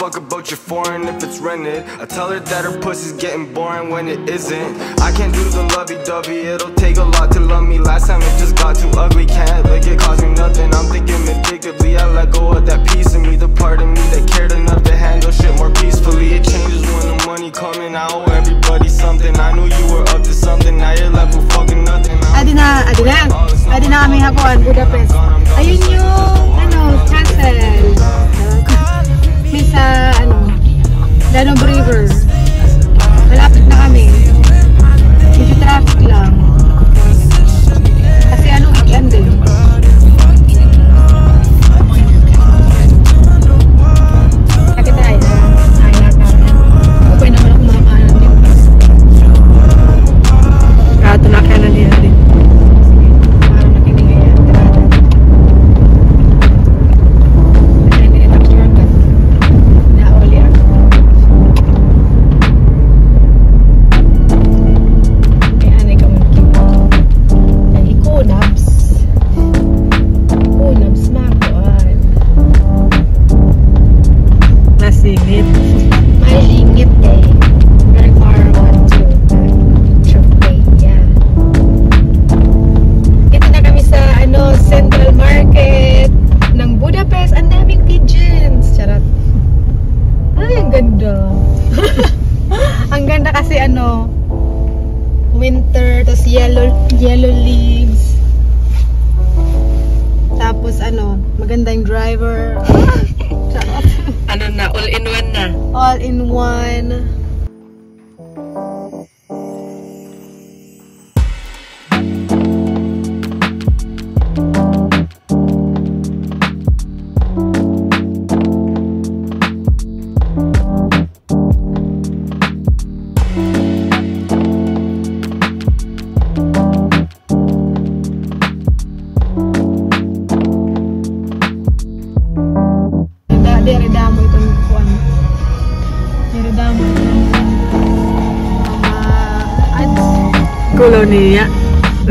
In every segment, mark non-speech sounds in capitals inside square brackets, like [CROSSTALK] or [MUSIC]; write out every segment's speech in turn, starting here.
fuck about your foreign if it's rented. I tell her that her pussy's getting boring when it isn't. I can't do the lovey-dovey, it'll take a lot to love me. Last time it just got too ugly, can't lick it, cost me nothing. I'm thinking vindictively, I let go of that piece of me, the part of me that cared enough to handle shit more peacefully. It changes when the money coming, I owe everybody something. I knew you were up to something, now you're left with fucking nothing. Adi na, adi na. Adi na kami hakuan, Budapest. Ayun yung, ano, castle. May sa, ano, Danube River. Malapit na kami. Medyo traffic lang. Kasi ano, weekend eh.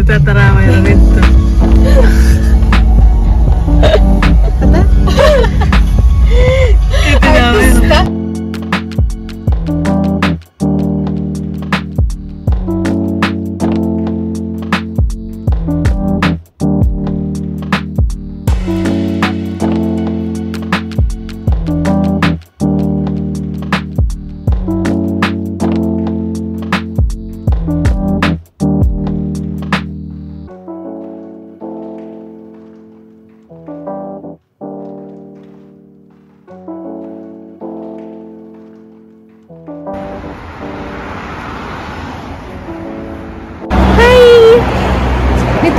tatarabuelo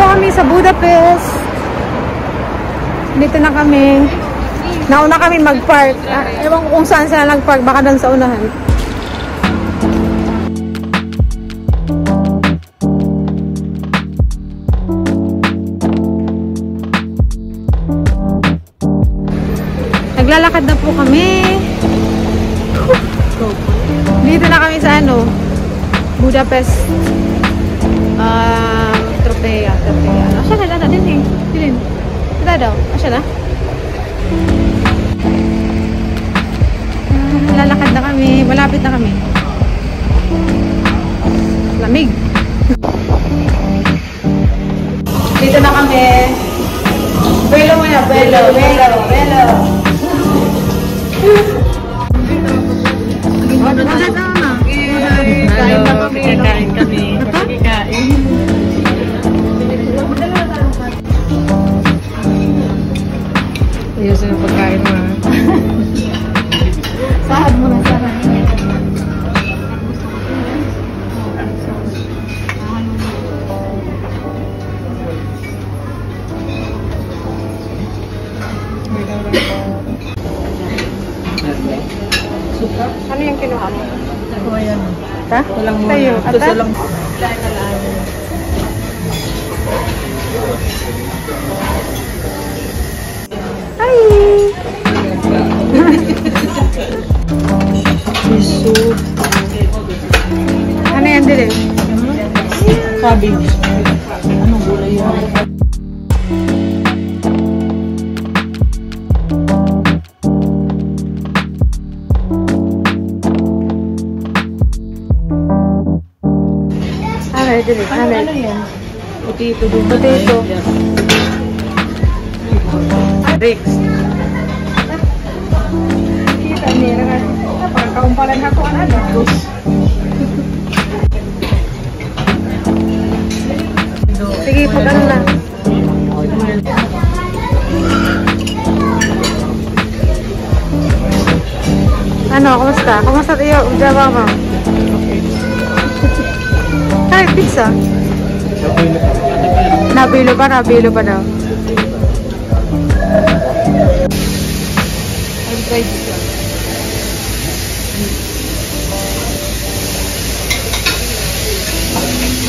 Dito kami sa Budapest. Dito na kami. Nauna kami mag-park. Ah, ewan ko kung saan sila nag-park. Baka doon sa unahan. Naglalakad na po kami. Dito na kami sa ano, Budapest. Ah, Tropea, Tropea. Asya na, lada din eh. Dilin. Lada daw. Asya na. Lalakad na kami. Malapit na kami. Lamig. Dito na kami. Belo mo na, belo, belo, belo. Ano na? Kain na kami. Kakain kami. Ata? lang. Hi! Ano yan, Dili? Cabbage. Potato. Potato. Rex. Kita niya na. Parang kaumpalan ako ang ano. Sige, pag ano na. Ano, kumusta? Kumusta tayo? Java mo? Ay, pizza. Nabilo pa, nabilo pa daw.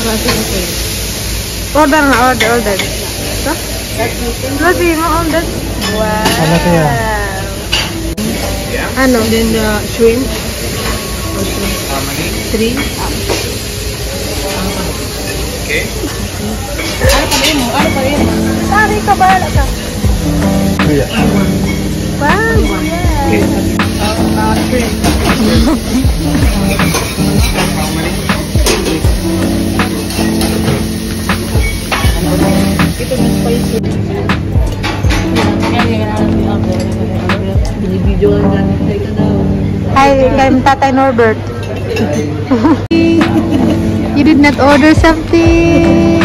Marami na kayo. Order na, order, order. Ito? Lagi mo, order. Wow. Ano kaya? Ano? And then the shrimp. Three. Ano pa rin mo? Pa rin mo? Sorry ka, bahala ka. Kuya. Wow, shrimp. Ito na spicy. Binibidyo ang ganit tayo daw. Hi, kay Tatay Norbert. [LAUGHS] you did not order something.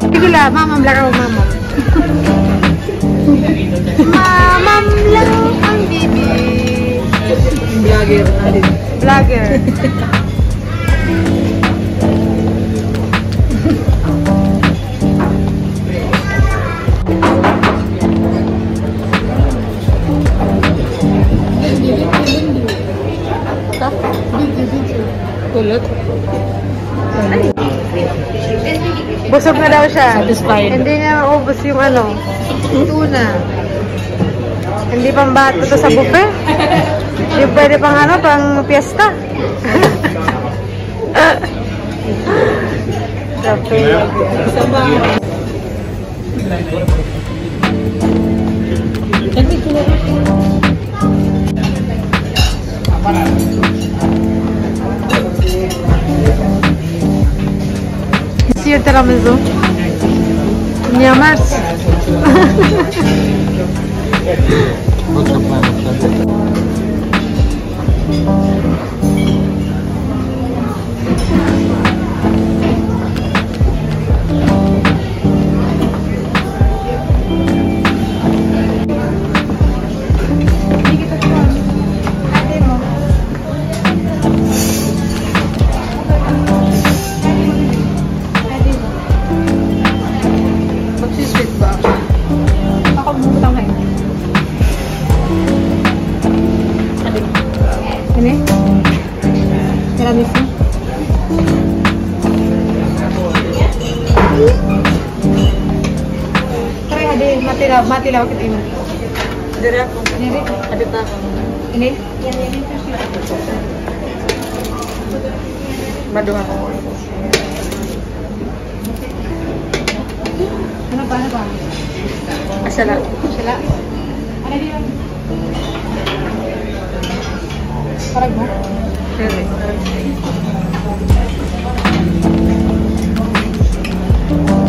Sige lang, mamam lang ako, mamam. [LAUGHS] mamam lang ang bibi. Vlogger. Vlogger. Siya. Satisfied. Hindi niya maubos yung ano, tuna. Hindi pang bato to sa buffet. Hindi pwede pang ano, pang piyesta. Kulot. It's your tiramisu. Me amas? Matilaw, matilaw kita ini. Dire ako. Ini, Adit na ako. ini. Maduha ko. Ano ba, ano ba? Asala. Sila. Ano di yun? Parag mo? Dire. Dessert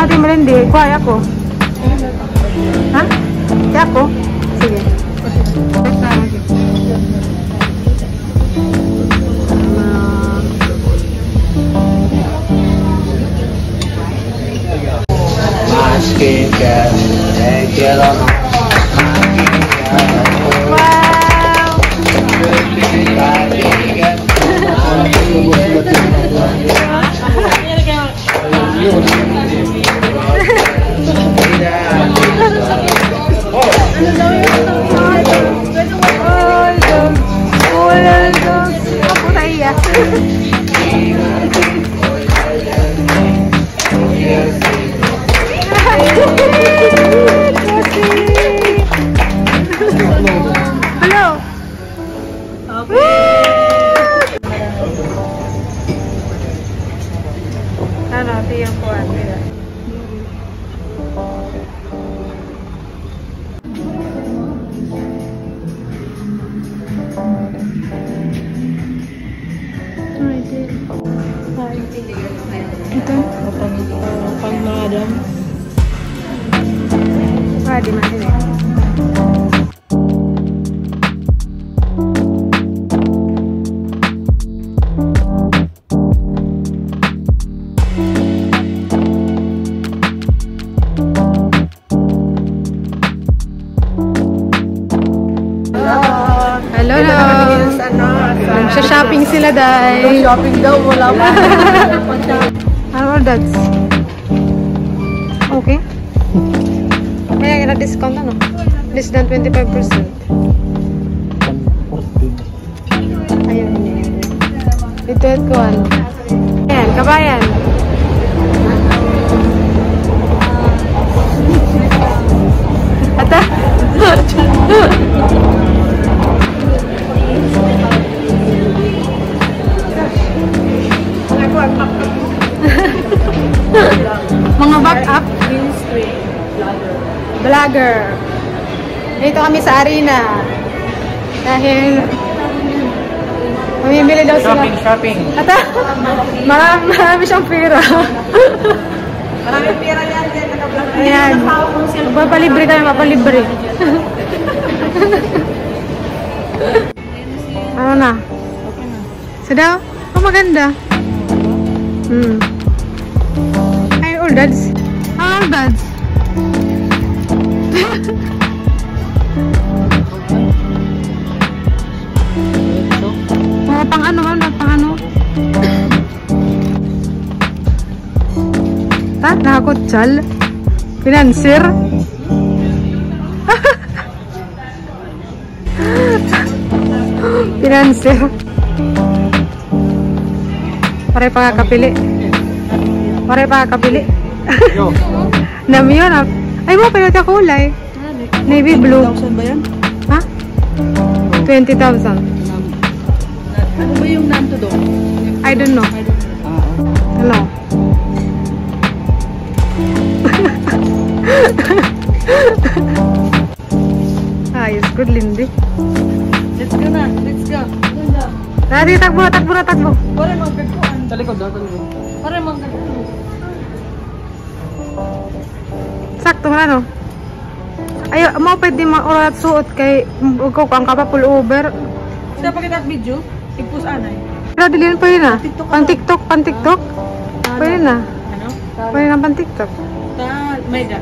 Ah, di malindi. Kuha ako. Ha? Di ako? Sige. Skincare, eh, Sila, dahil. Shopping daw, wala pa. Ano that's? Okay. Kaya kaya discount ano? Less than 25%. Ayun. Ito at ko ano. Ayan, kabayan. Mga backup. Vlogger. Dito kami sa arena. Dahil mamimili daw sila. Shopping, shopping. Ata, marami, marami siyang pera. Maraming pera yan. Ayan. Magpapalibre kami, mapalibre. ano na? Sa daw? Oh, maganda. Hmm. All dads. Ah, all dads. Mga pang ano, ano, pang ano. Ta, nakakutsal. Financier. [LAUGHS] Financier. Pare pa kapili. Pare pa kapili. Yo. Nami yun ah. Ay mo, pero ka kulay. Navy blue. 1,000 ba yan? Ha? 20,000. Ano ba yung nanto doon? I don't know. Hello. [LAUGHS] Ayos, good Lindy. Let's go na. Let's go. Dati, takbo, takbo na, takbo. Para magkagpuan. Talikod, talikod. Para magkagpuan. Sakto nga, no? Ay, mo pwede maurat suot kay ikaw kang kapapul over. Sa pagkita video, ipus anay. Pero dili pa yun ah. TikTok Pang TikTok. Pwede na. Ano? Pwede na pang TikTok. Ta, may da.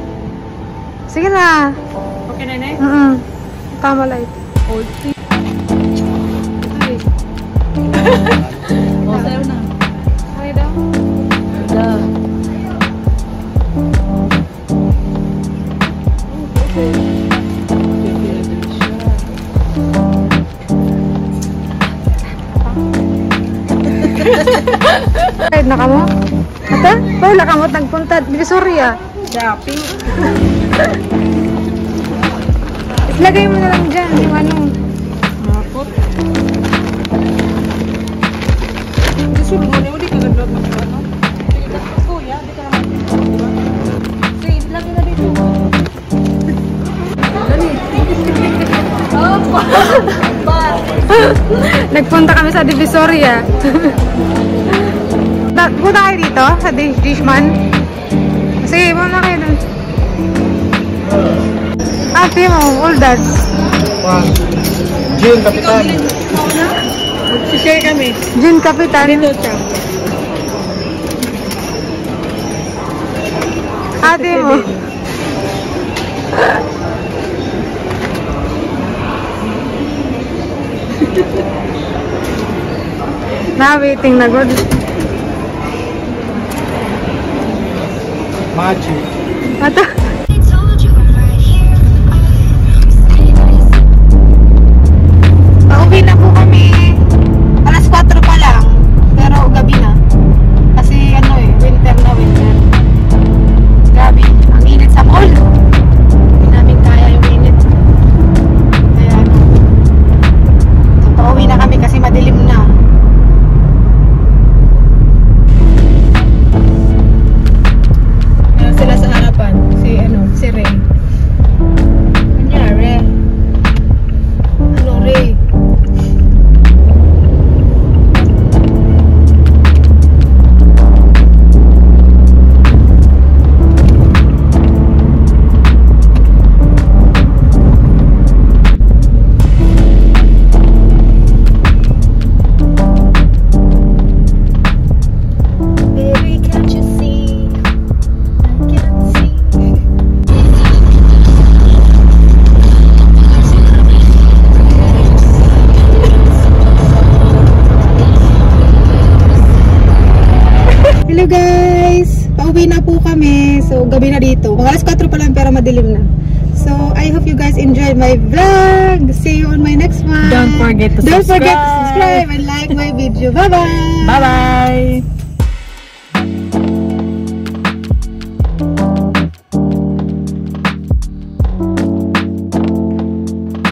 Sige na. Okay na na Mm -mm. Tama light. Old tea. [LAUGHS] na kamo. Ata? Wala kamo nagpunta. Divisoria. Shopping. Lagay mo na lang dyan yung ano. Mapot. Gusto mo ni mo di ka nagdot mag ano? Kuya, di ka naman. Sige, lagi na dito. Oh. [LAUGHS] Nagpunta kami sa Divisoria. [LAUGHS] Punta kayo dito sa Dish Dishman. Sige, muna kayo dun. Ate mo, all that. June, kapitan. Share kami. Jun Kapitan. Dito siya. Ate mo. [LAUGHS] na waiting na good. 八九好的 madilim na. So, I hope you guys enjoyed my vlog. See you on my next one. Don't forget to Don't forget to subscribe. subscribe and like my video. Bye-bye! Bye-bye!